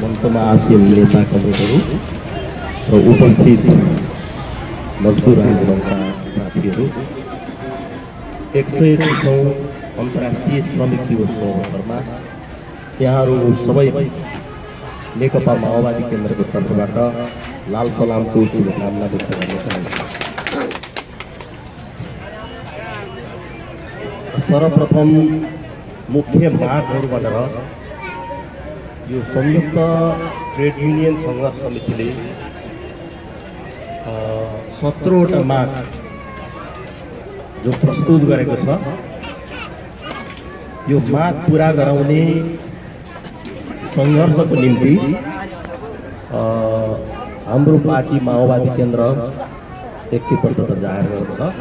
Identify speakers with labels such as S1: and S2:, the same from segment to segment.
S1: मञ्चमा आसीन नेता कमरेडहरू र उपस्थित मजदुर आन्दोलनका साथीहरू। एक सय छैठौँ अन्तर्राष्ट्रिय श्रमिक दिवसको अवसरमा यहाँहरू सबै नेकपा माओवादी केन्द्रको तर्फबाट लाल सलामको शुभकामना व्यक्त गर्न चाहन्छु। सर्वप्रथम मुख्य मागहरू भनेर यो संयुक्त ट्रेड युनियन सङ्घर्ष समितिले सत्रवटा माग जो प्रस्तुत गरेको छ यो माग पुरा गराउने सङ्घर्षको निम्ति हाम्रो पार्टी माओवादी केन्द्र एकैपल्ट जाहेर गर्छ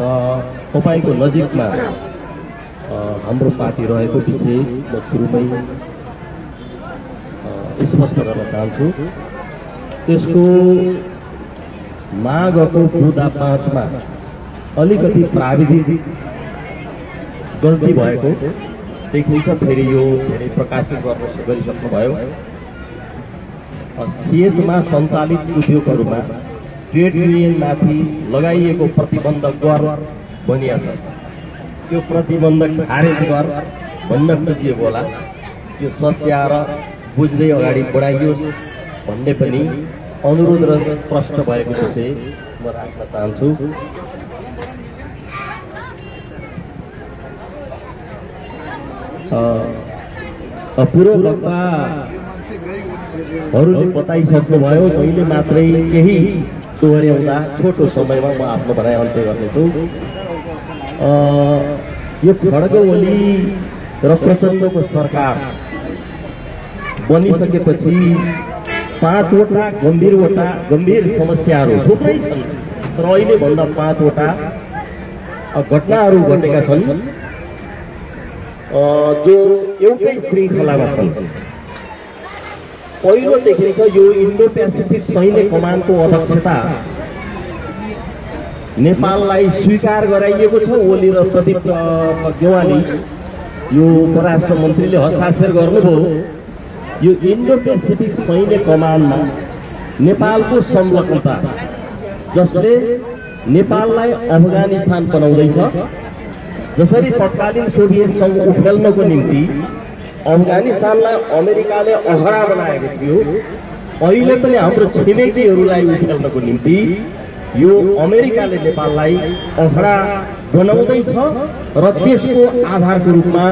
S1: र तपाईँको नजिकमा हाम्रो पार्टी रहेको विषय म सुरुमै स्पष्ट गर्न चाहन्छु। त्यसको मागको बुदा पाँचमा अलिकति प्राविधिक गल्ती भएको देखिन्छ फेरि यो धेरै प्रकाशित गर्न गरिसक्नुभयो। सिएचमा सञ्चालित उद्योगहरूमा ट्रेड युनियनमाथि लगाइएको प्रतिबन्ध गर भनिया छ त्यो प्रतिबन्ध खारेज गर भन्न खोजिएको होला। त्यो सस्याएर बुझ्दै अगाडि बढाइयोस् भन्ने पनि अनुरोध र प्रश्न भएको विषय म राख्न चाहन्छु। पूर्व वक्ताहरूले बताइसक्नुभयो मैले मात्रै केही दोहोऱ्याउँदा छोटो समयमा म आफ्नो भनाइ अन्त्य गर्नेछु। यो खड्ग ओली र प्रचण्डको सरकार बनिसकेपछि पाँचवटा गम्भीरवटा गम्भीर समस्याहरू थुप्रै छन् तर अहिले भन्दा पाँचवटा घटनाहरू घटेका छन् जो एउटै श्रृङ्खलामा छन् पहिलो देखिन्छ यो इन्डो पेसिफिक सैन्य कमानको अध्यक्षता नेपाललाई स्वीकार गराइएको छ ओली र प्रदीप अ, गेवाली यो परराष्ट्र मन्त्रीले हस्ताक्षर गर्नुभयो यो इन्डो पेसिफिक सैन्य कमानमा नेपालको संलग्नता जसले नेपाललाई अफगानिस्तान बनाउँदैछ जसरी तत्कालीन सोभियत सङ्घ उखेल्नको निम्ति अफगानिस्तानलाई अमेरिकाले अहरा बनाएको थियो अहिले पनि हाम्रो छिमेकीहरूलाई उखेल्नको निम्ति यो अमेरिकाले नेपाललाई अहरा बनाउँदैछ र त्यसको आधारको रूपमा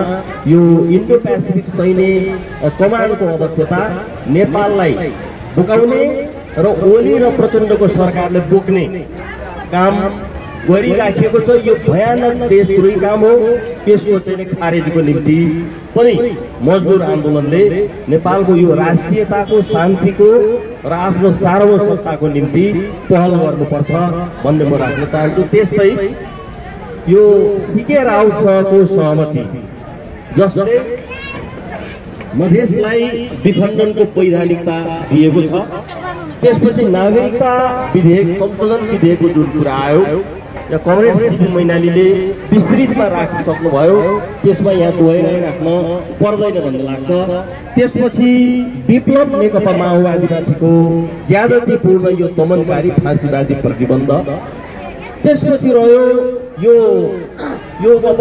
S1: यो इन्डो पेसिफिक सैन्य कमान्डको अध्यक्षता नेपाललाई बोकाउने र ओली र प्रचण्डको सरकारले बोक्ने काम गरिराखेको छ। यो भयानक देशद्रोही काम हो। त्यसको चाहिँ खारेजको निम्ति पनि मजदुर आन्दोलनले नेपालको यो राष्ट्रियताको शान्तिको र आफ्नो सार्वभौमताको निम्ति पहल गर्नुपर्छ भन्ने म राख्न चाहन्छु। त्यस्तै यो सिके राउतसँगको सहमति। जसले मधेसलाई विखण्डनको वैधानिकता दिएको छ। त्यसपछि नागरिकता विधेयक संशोधन विधेयकको जुन कुरा आयो र कङ्ग्रेस मैनालीले विस्तृतमा राखिसक्नुभयो त्यसमा यहाँ दोहोऱ्याइराख्न पर्दैन भन्ने लाग्छ। त्यसपछि विप्लव नेकपा माओवादीमाथिको ज्यादतीपूर्ण यो दमनकारी फाँसीवादी प्रतिबन्ध। त्यसपछि रह्यो यो यो अब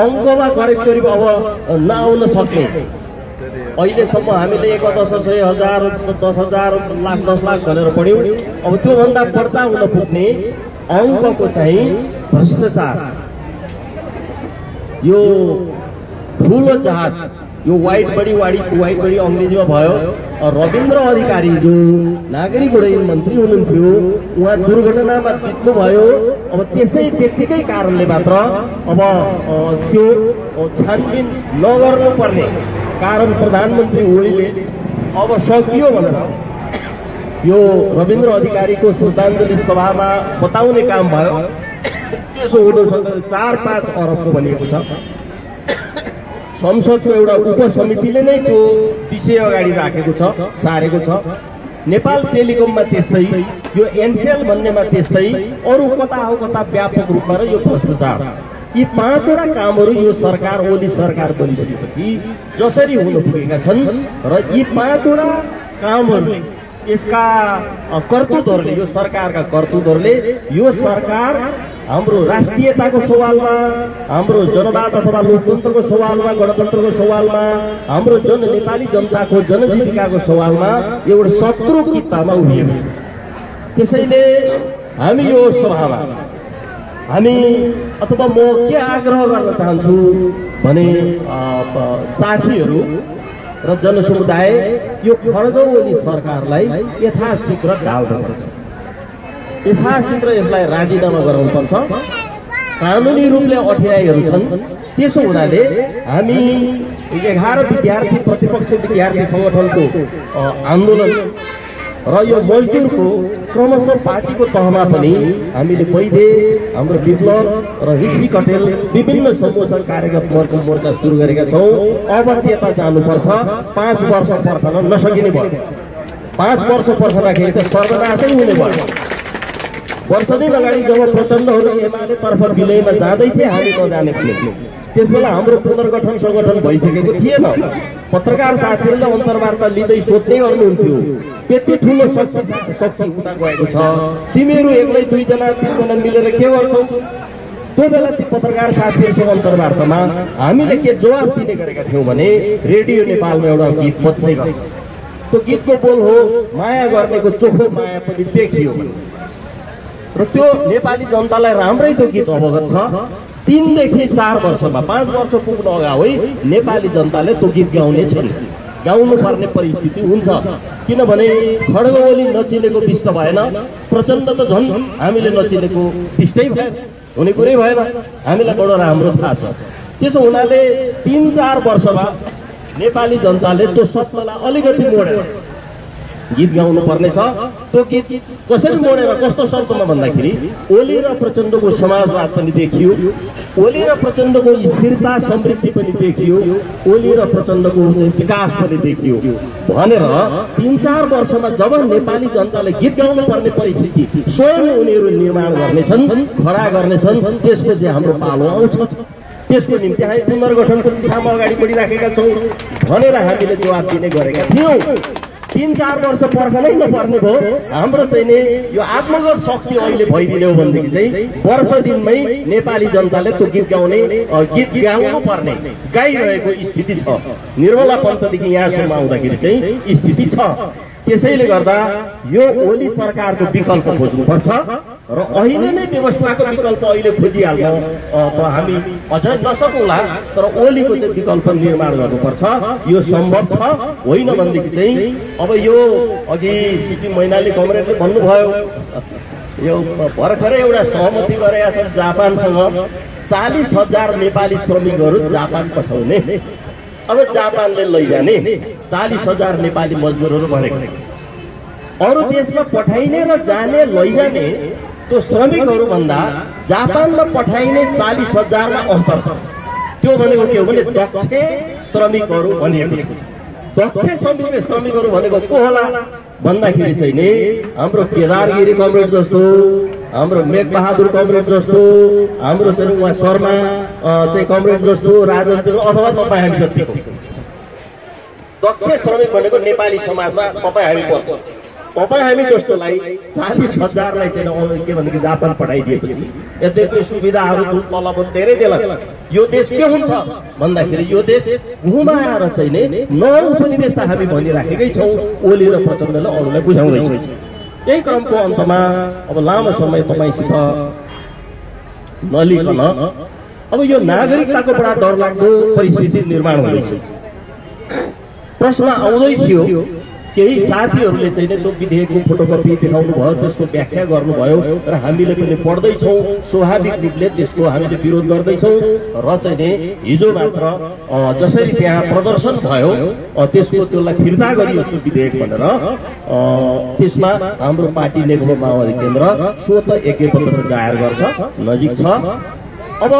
S1: अङ्कमा करिब करिब अब नआउन सक्ने। अहिलेसम्म हामीले एक दस सय हजार दस हजार लाख दस लाख भनेर पढ्यौँ। अब त्योभन्दा बढ्ता हुन पुग्ने अङ्कको चाहिँ भ्रष्टाचार। यो ठुलो जहाज यो वाइट बडी वाडी वाइट बडी अङ्ग्रेजीमा भयो। रविन्द्र अधिकारी जो नागरिक उड्डयन मन्त्री हुनुहुन्थ्यो उहाँ दुर्घटनामा जित्नुभयो अब त्यसै त्यत्तिकै कारणले मात्र अब त्यो छानबिन नगर्नु पर्ने कारण प्रधानमन्त्री ओलीले अब सकियो भनेर यो रविन्द्र अधिकारीको श्रद्धाञ्जली सभामा बताउने काम भयो। त्यसो हुनु चार पाँच अरबको भनिएको छ। संसदको एउटा उपसमितिले नै त्यो विषय अगाडि राखेको छ सारेको छ। नेपाल टेलिकममा त्यस्तै यो एनसेल भन्नेमा त्यस्तै अरू कता हो कता व्यापक रूपमा र यो भ्रष्टाचार। यी पाँचवटा कामहरू यो सरकार ओली सरकार बनिसकेपछि जसरी हुन पुगेका छन् र यी पाँचवटा कामहरू यसका कर्तुतहरूले यो सरकारका कर्तुतहरूले यो सरकार हाम्रो राष्ट्रियताको सवालमा हाम्रो जनवाद अथवा लोकतन्त्रको सवालमा गणतन्त्रको सवालमा हाम्रो जन नेपाली जनताको जनजीविकाको सवालमा एउटा शत्रु कित्तामा उभिएको छ। त्यसैले हामी यो सभामा हामी अथवा म के आग्रह गर्न चाहन्छु भने साथीहरू र जनसमुदाय यो खड्गौली सरकारलाई यथाशीघ्र ढाल्नुपर्छ यथाशीघ्र यसलाई राजीनामा गराउनुपर्छ कानुनी रूपले अठ्याइहरू छन्। त्यसो हुनाले हामी एघार विद्यार्थी प्रतिपक्ष विद्यार्थी सङ्गठनको आन्दोलन र यो मजदुरको क्रमशः पार्टीको तहमा पनि हामीले पहिले हाम्रो विप्लव र ऋषि कटेल विभिन्न सम्मोचन कार्यगत मोर्चा मोर्चा सुरु गरेका छौँ। अब त्यता जानुपर्छ। पाँच वर्ष पर्खन नसकिने भयो। पाँच वर्ष पर्खँदाखेरि त सर्वनाशै हुने भयो। वर्ष दिन अगाडि जब प्रचण्डहरू एमाले तर्फ विलयमा जाँदै थिए हामी नजाने थियौँ। त्यस बेला हाम्रो पुनर्गठन सङ्गठन भइसकेको थिएन। पत्रकार साथीहरूले अन्तर्वार्ता लिँदै सोध्दै गर्नुहुन्थ्यो यति ठुलो शक्ति शक्ति उता गएको छ। तिमीहरू एक्लै दुईजना तिनजना मिलेर के गर्छौ? त्यो बेला ती पत्रकार साथीहरूसँग अन्तर्वार्तामा हामीले के जवाब दिने गरेका थियौँ भने रेडियो नेपालमा एउटा गीत बज्दै गर्छ त्यो गीतको बोल हो माया गर्नेको चोखो माया पनि देखियो र त्यो नेपाली जनतालाई राम्रै त्यो गीत अवगत छ। तिनदेखि चार वर्षमा पाँच वर्ष पुग्न अगावै नेपाली जनताले त्यो गीत गाउने छन्। गाउनु पर्ने परिस्थिति हुन्छ। किनभने खड्गवली नचिनेको पिष्ट भएन। प्रचण्ड त झन् हामीले नचिनेको पिष्टै भएन। हुने कुरै भएन। हामीलाई बडो राम्रो थाहा छ। त्यसो हुनाले तिन चार वर्षमा नेपाली जनताले त्यो सत्तालाई अलिकति मोडेर गीत गाउनु पर्नेछ त्यो गीत कसरी मोडेर कस्तो शब्दमा भन्दाखेरि ओली र प्रचण्डको समाजवाद पनि देखियो। ओली र प्रचण्डको स्थिरता समृद्धि पनि देखियो। ओली र प्रचण्डको विकास पनि देखियो। भनेर तिन चार वर्षमा जब नेपाली जनताले गीत गाउनु पर्ने परिस्थिति स्वयं उनीहरू निर्माण गर्नेछन् खडा गर्नेछन् त्यसपछि हाम्रो पालो आउँछ। त्यसको निम्ति हामी पुनर्गठनको दिशामा अगाडि बढिराखेका छौँ। भनेर हामीले जवाब दिने गरेका थियौँ। तिन चार वर्ष पर्खनै नपर्ने भयो। हाम्रो चाहिँ नि यो आत्मगत शक्ति अहिले भइदिने हो भनेदेखि चाहिँ वर्ष दिनमै नेपाली जनताले त्यो गीत गाउने गीत गाउनु पर्ने गाइरहेको स्थिति छ। निर्मला पन्तदेखि यहाँसम्म आउँदाखेरि चाहिँ स्थिति छ। त्यसैले गर्दा यो ओली सरकारको विकल्प खोज्नुपर्छ। र अहिले नै व्यवस्थाको विकल्प अहिले खोजिहाल्न अ, त हामी अझै नसकौँला तर ओलीको चाहिँ विकल्प निर्माण गर्नुपर्छ। यो सम्भव छ होइन भनेदेखि चाहिँ अब यो अघि सिक्किम मैनाली कमरेडले भन्नुभयो यो भर्खरै एउटा सहमति गरेका छन् जापानसँग चालिस हजार नेपाली श्रमिकहरू जापान पठाउने। अब जापानले लैजाने चालिस हजार नेपाली मजदुरहरू भनेको। अरू देशमा पठाइने र जाने लैजाने त्यो श्रमिकहरू भन्दा जापानमा पठाइने चालिस हजारमा अन्तर छ। त्यो भनेको के हो भने दक्ष श्रमिकहरू भनिएको छ। दक्ष श्रमिक श्रमिकहरू भनेको को होला? भन्दाखेरि चाहिँ नि हाम्रो केदारगिरी कमरेड जस्तो हाम्रो मेघ बहादुर कमरेड जस्तो हाम्रो चाहिँ उहाँ शर्मा चाहिँ कमरेड जस्तो राजन अथवा तपाईँ हामी जतिको। दक्ष श्रमिक भनेको नेपाली समाजमा तपाईँ हामी पर्छ। तपाईँ जस्तोलाई चालिस हजारलाई चाहिँ के भनेदेखि जापान पठाइदिएपछि यद्यपि सुविधाहरू तलब धेरै देला यो देश के हुन्छ? भन्दाखेरि यो देश घुमाएर चाहिँ नै त हामी भनिराखेकै छौँ। ओली र प्रचण्डले अरूलाई बुझाउँदैछ यही क्रमको अन्तमा अब लामो समय तपाईँसित नलिकन अब यो नागरिकताको बडा डरलाग्दो परिस्थिति निर्माण हुँदैछ। प्रश्न आउँदै थियो केही साथीहरूले चाहिँ त्यो विधेयकको फोटोकपी देखाउनु भयो त्यसको व्याख्या गर्नुभयो र हामीले पनि पढ्दैछौँ स्वाभाविक रूपले त्यसको हामीले विरोध गर्दैछौँ र चाहिँ नि हिजो मात्र जसरी त्यहाँ प्रदर्शन भयो त्यसको त्यसलाई फिर्ता गरियो त्यो विधेयक भनेर त्यसमा हाम्रो पार्टी नेकपा माओवादी केन्द्र स्वत पत्र दायर गर्छ नजिक छ। अब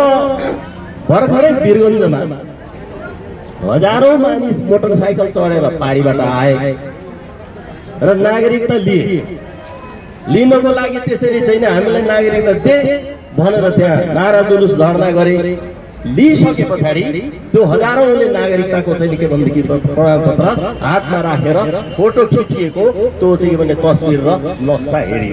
S1: भर्खरै वीरगञ्जमा हजारौँ मानिस मोटरसाइकल चढेर पारीबाट आए। र नागरिकता लिए। लिनको लागि त्यसरी छैन हामीलाई नागरिकता दे भनेर त्यहाँ नारा जुलुस धर्ना गरे। लिइसके पछाडि त्यो हजारौँले नागरिकताको चाहिँ के भनेदेखि प्रमाणपत्र हातमा राखेर फोटो खिचिएको त्यो चाहिँ भने तस्विर र नक्सा हेरि।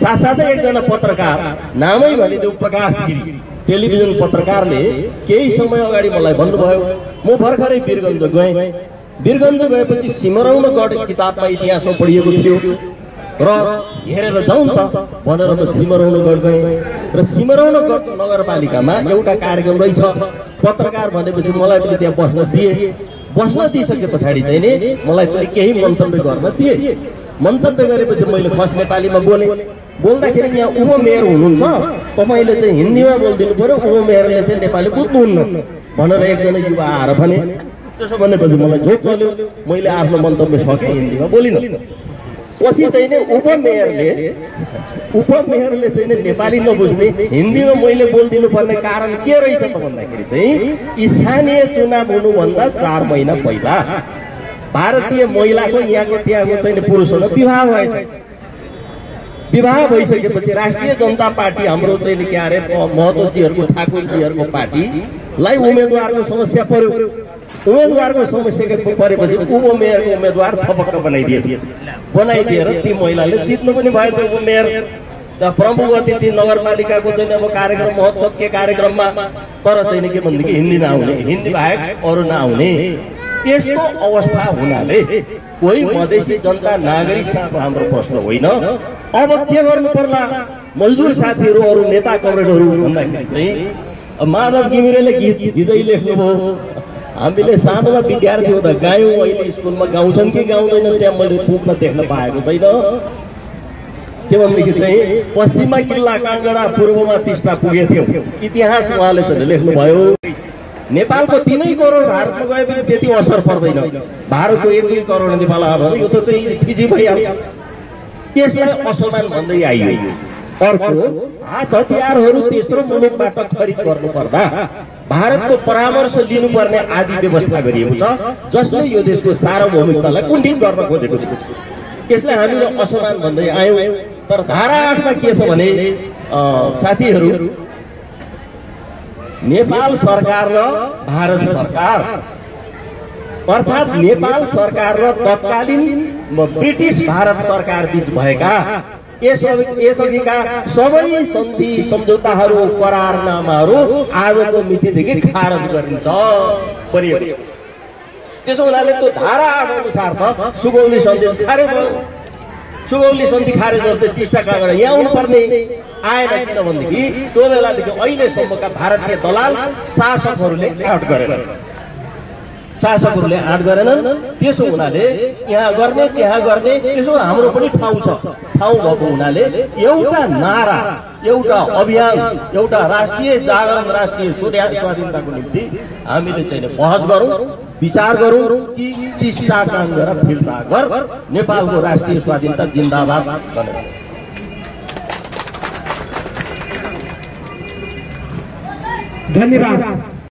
S1: साथसाथै एकजना पत्रकार नामै भनिदेऊ प्रकाश गिरी। टेलिभिजन पत्रकारले केही समय अगाडि मलाई भन्नुभयो म भर्खरै वीरगञ्ज गएँ। वीरगञ्ज गएपछि सिमरौनगढ किताबमा इतिहासमा पढिएको थियो। र हेरेर जाउँ त भनेर म सिमरौनगढ गएँ। र सिमरौनगढ नगरपालिकामा एउटा कार्यक्रम रहेछ। पत्रकार भनेपछि मलाई पनि त्यहाँ बस्न दिए। बस्न दिइसके पछाडि चाहिँ नि मलाई पनि केही मन्तव्य गर्न दिए। मन्तव्य गरेपछि मैले फर्स्ट नेपालीमा बोलेँ। बोल्दाखेरि यहाँ उप मेयर हुनुहुन्छ। तपाईँले चाहिँ हिन्दीमा बोलिदिनु पर्यो। उप मेयरले चाहिँ नेपाली बुझ्नुहुन्न। भनेर एकजना युवा आएर भने त्यसो भनेपछि मलाई चल्यो। मैले आफ्नो मन्तव्य सकेँ। हिन्दीमा बोलिनँ। पछि चाहिँ नि उपमेयरले उपमेयरले चाहिँ नि नेपाली नबुझ्ने हिन्दीमा मैले बोलिदिनु पर्ने कारण के रहेछ त भन्दाखेरि चाहिँ स्थानीय चुनाव हुनुभन्दा चार महिना पहिला भारतीय महिलाको यहाँको त्यहाँको चाहिँ पुरुषसँग विवाह भएछ। विवाह भइसकेपछि राष्ट्रिय जनता पार्टी हाम्रो चाहिँ के अरे महतोजीहरूको ठाकुरजीहरूको पार्टीलाई उम्मेद्वारको समस्या पर्यो। उम्मेद्वारको समस्या परेपछि उपमेयरको उम्मेद्वार थपक्क बनाइदिए। बनाइदिएर ती महिलाले। जित्नु पनि भएछ उपमेयर प्रमुख अतिथि नगरपालिकाको चाहिँ अब कार्यक्रम महोत्सव के कार्यक्रममा। तर चाहिँ के भनेदेखि हिन्दी नआउने। हिन्दी बाहेक अरू नआउने। यस्तो अवस्था हुनाले कोही मधेसी जनता नागरिक हाम्रो प्रश्न होइन। अब के गर्नु पर्ला? मजदुर साथीहरू अरू नेता कमरेडहरू भन्दाखेरि चाहिँ माधव घिमिरेले गीत हिजै लेख्नुभयो। हामीले सानोमा विद्यार्थी हुँदा गायौँ अहिले स्कुलमा गाउँछन् कि गाउँदैन त्यहाँ मैले पुग्न देख्न पाएको छैन। के भनेदेखि चाहिँ पश्चिममा किल्ला काङ्गडा पूर्वमा तिस्टा पुगेको थियो। इतिहास उहाँले त लेख्नुभयो। नेपालको तिनै करोड भारतमा गए पनि त्यति असर पर्दैन। भारतको एक दुई करोड नेपाल भने यो त चाहिँ फिजी भइहाल्छ। त्यसलाई असमान भन्दै आइयो। अर्को हात हतियारहरू तेस्रो मुलुकबाट खरिद गर्नुपर्दा भारतको परामर्श लिनुपर्ने आदि व्यवस्था गरिएको छ जसले यो देशको सार्वभौमिकतालाई कुण्ठित गर्न खोजेको छ। यसलाई हामीले असमान भन्दै आयौँ। तर धारा आठमा के छ भने साथीहरू नेपाल सरकार र भारत सरकार अर्थात् नेपाल सरकार र तत्कालीन ब्रिटिस भारत सरकार बीच भएका यसअघिका सबै सन्धि सम्झौताहरू करारनामाहरू आजको मितिदेखि खारज गरिन्छ। त्यसो हुनाले त्यो धारा आठ अनुसार त सुगौली सन्धि खारेज भयो। सुगौली सन्धि खारेज गर्दै टिस्टा काँगडा यहाँ आउनुपर्ने। आएन किनभनेदेखि त्यो बेलादेखि अहिलेसम्मका भारतीय दलाल शासकहरूले आउट गरेर शासकहरूले आँट गरेनन्। त्यसो हुनाले यहाँ गर्ने त्यहाँ गर्ने त्यसो हाम्रो पनि ठाउँ छ। ठाउँ भएको हुनाले एउटा नारा एउटा अभियान एउटा राष्ट्रिय जागरण राष्ट्रिय स्वाधीनताको निम्ति हामीले चाहिँ बहस गरौँ विचार गरौँ कि टिस्टा काम गरेर फिर्ता गर नेपालको राष्ट्रिय स्वाधीनता जिन्दाबाद भनेर।
S2: धन्यवाद।